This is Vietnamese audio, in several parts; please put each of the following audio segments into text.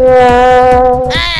Yeah.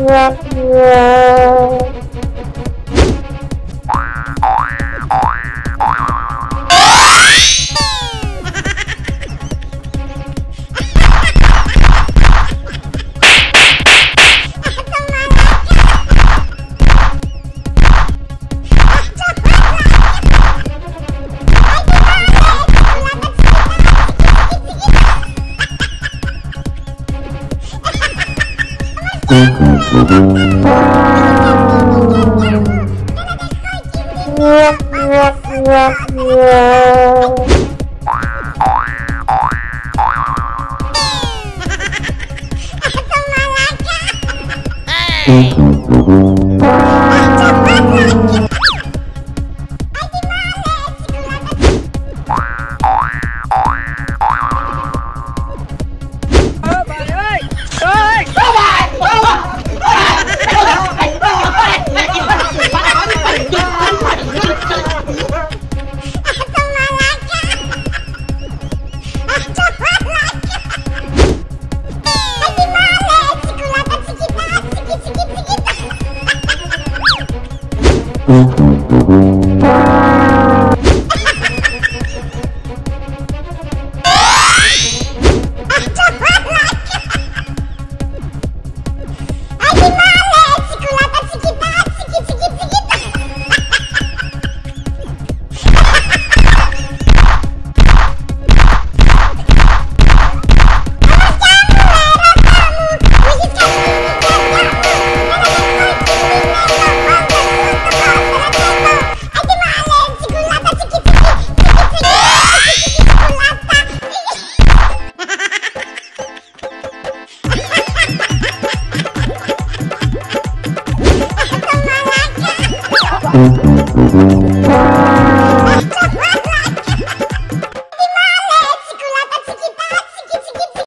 rock, rock. Hey! Mm-hmm. Mm-hmm.